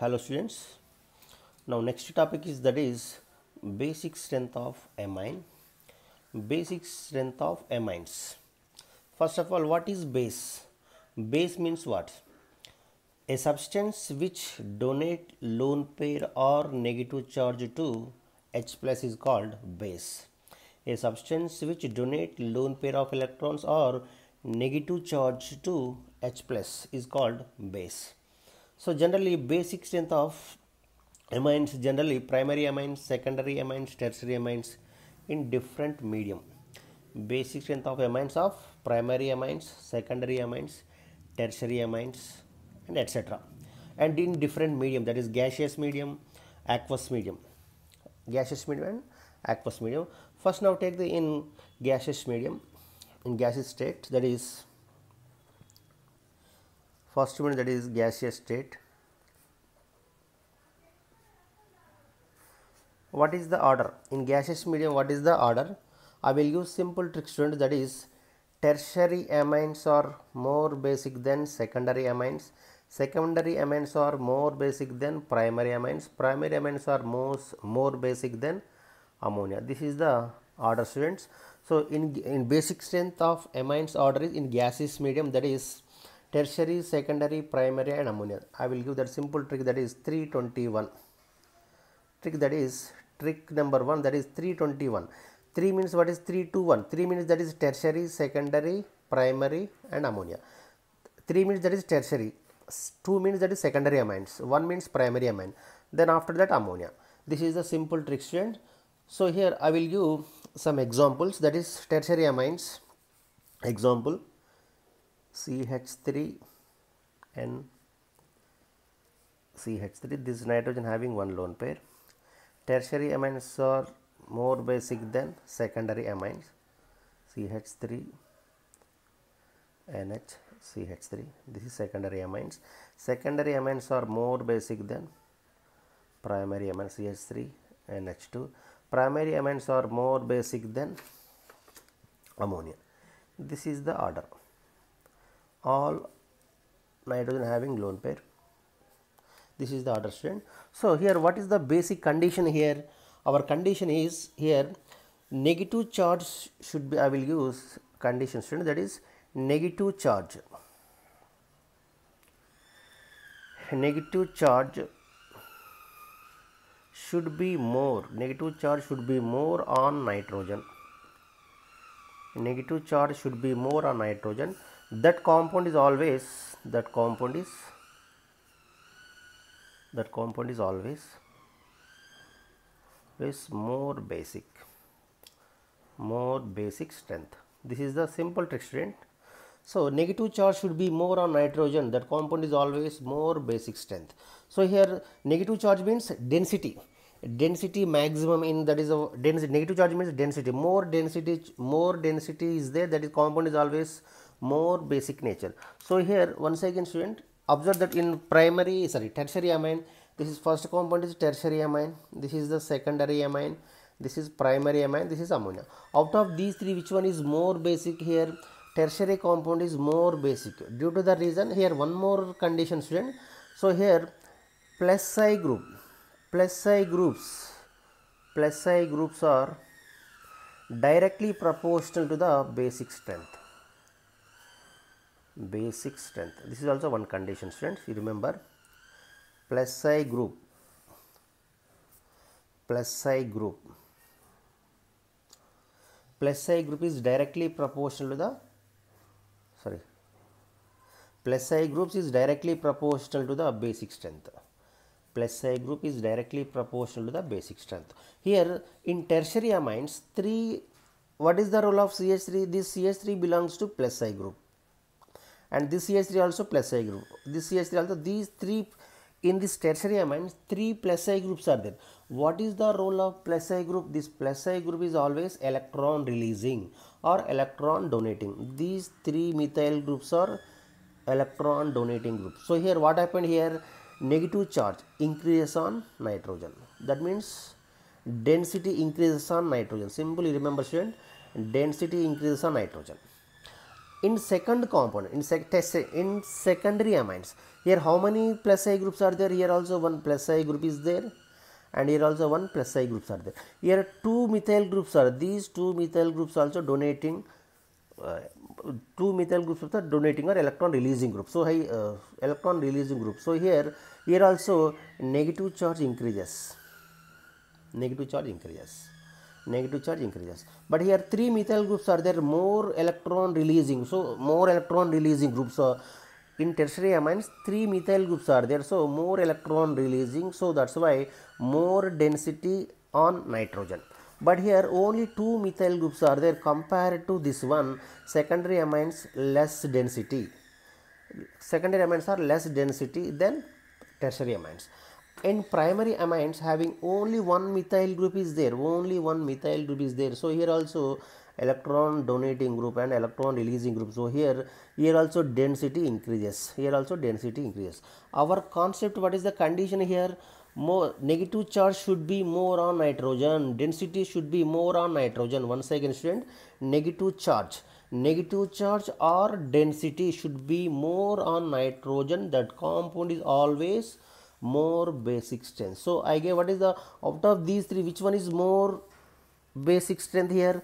hello students. Now next topic is that is basic strength of amine. Basic strength of amines. First of all what is base? Base means what? A substance which donate lone pair or negative charge to H plus is called base. A substance which donate lone pair of electrons or negative charge to H plus is called base so generally basic strength of amines generally primary amines, secondary amines, tertiary amines in different medium. Basic strength of amines of primary amines, secondary amines, tertiary amines and etc. And in different medium that is gaseous medium, aqueous medium. Gaseous medium and aqueous medium. First now take the in gaseous medium in gaseous state that is first one that is gaseous state. What is the order? In gaseous medium what is the order? I will use simple trick student that is tertiary amines are more basic than secondary amines. Secondary amines are more basic than primary amines. Primary amines are most more basic than ammonia. This is the order students. So in in basic strength of amines order is in gaseous medium that is tertiary secondary primary and ammonia. I will give that simple trick that is 321 trick that is trick number 1 that is 321 3 means what is 321 3 means that is tertiary secondary primary and ammonia. 3 means that is tertiary. 2 means that is secondary amines. 1 means primary amine. Then after that ammonia. This is the simple trick student. So here i will give some examples. That is tertiary amines. Example CH3 and CH3 this nitrogen having one lone pair. Tertiary amines are more basic than secondary amines. CH3 NH CH3 this is secondary amines. Secondary amines are more basic than primary amines CH3 NH2 primary amines are more basic than ammonia. This is the order all nitrogen having lone pair. This is the order student. So here what is the basic condition here? Our condition is here negative charge should be i will use condition student that is negative charge. Negative charge should be more negative charge should be more on nitrogen. Negative charge should be more on nitrogen that compound is always that compound is that compound is always is more basic more basic strength. This is the simple student. So negative charge should be more on nitrogen. That compound is always more basic strength. So here negative charge means density. Density maximum in that is a density negative charge means density. More density more density is there that is compound is always more basic nature. So here once again student observe that in primary sorry tertiary amine this is first compound is tertiary amine this is the secondary amine this is primary amine this is ammonia. Out of these three which one is more basic here? Tertiary compound is more basic. Due to the reason here one more condition student. So here plus i group plus i groups plus i groups are directly proportional to the basic strength basic strength. This is also one condition students. You remember plus i group plus i group. Plus i group is directly proportional to the sorry plus i groups is directly proportional to the basic strength. Plus i group is directly proportional to the basic strength. Here in tertiary amines 3 what is the role of ch3 this ch3 belongs to plus i group and this CH3 also plus I group. This CH3 also these three in this tertiary amines three plus I groups are there. What is the role of plus I group? This plus I group is always electron releasing or electron donating. These three methyl groups are electron donating groups. So here what happened here? Negative charge increases on nitrogen. That means density increases on nitrogen. Simply remember student, density increases on nitrogen in second compound in sec in secondary amines. Here how many plus i groups are there? Here also one plus i group is there. And here also one plus i groups are there. Here two methyl groups are these two methyl groups also donating uh, two methyl groups are donating or electron releasing group. So high uh, electron releasing group. So here here also negative charge increases. Negative charge increases negative charge increases. But here three methyl groups are there more electron releasing. So more electron releasing groups so in tertiary amines three methyl groups are there so more electron releasing. So that's why more density on nitrogen. But here only two methyl groups are there compared to this one. Secondary amines less density. Secondary amines are less density than tertiary amines in primary amines having only one methyl group is there only one methyl group is there. So here also electron donating group and electron releasing group. So here here also density increases here also density increases. Our concept what is the condition here? More negative charge should be more on nitrogen density should be more on nitrogen. Once again student. Negative charge negative charge or density should be more on nitrogen. That compound is always more basic strength. So i gave what is the out of these three which one is more basic strength here?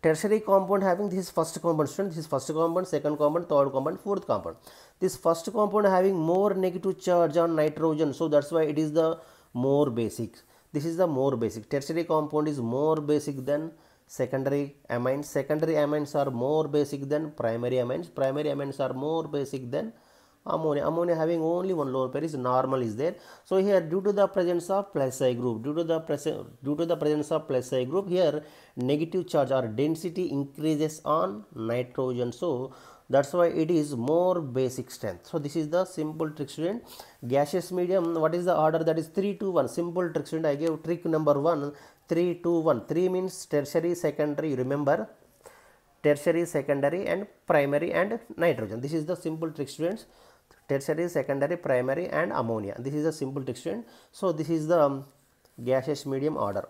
Tertiary compound having this first compound student this is first compound second compound third compound fourth compound. This first compound having more negative charge on nitrogen so that's why it is the more basic. This is the more basic. Tertiary compound is more basic than secondary amines. Secondary amines are more basic than primary amines. Primary amines are more basic than ammonia ammonia having only one lone pair is normal is there. So here due to the presence of plus i group due to the presence due to the presence of plus i group here negative charge or density increases on nitrogen. So that's why it is more basic strength. So this is the simple trick student. Gaseous medium what is the order? That is 3 to 1 simple trick student i gave trick number 1 3 to 1 3 means tertiary secondary remember? Tertiary secondary and primary and nitrogen. This is the simple trick students tertiary secondary primary and ammonia. This is a simple student so this is the um, gaseous medium order.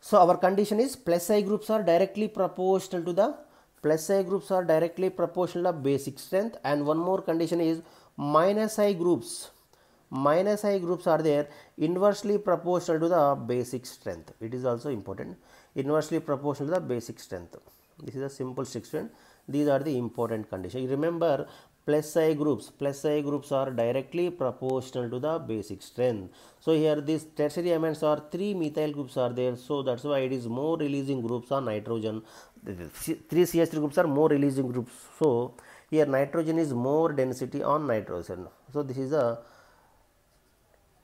So our condition is plus i groups are directly proportional to the plus i groups are directly proportional to basic strength. And one more condition is minus i groups. Minus i groups are there inversely proportional to the basic strength. It is also important. Inversely proportional to the basic strength. This is a simple section these are the important conditions remember plus i groups. Plus i groups are directly proportional to the basic strength. So here these tertiary amines are three methyl groups are there. So that's why it is more releasing groups on nitrogen. Three ch3 groups are more releasing groups. So here nitrogen is more density on nitrogen. So this is a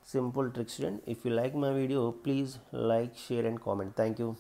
simple trick student. If you like my video please like share and comment. Thank you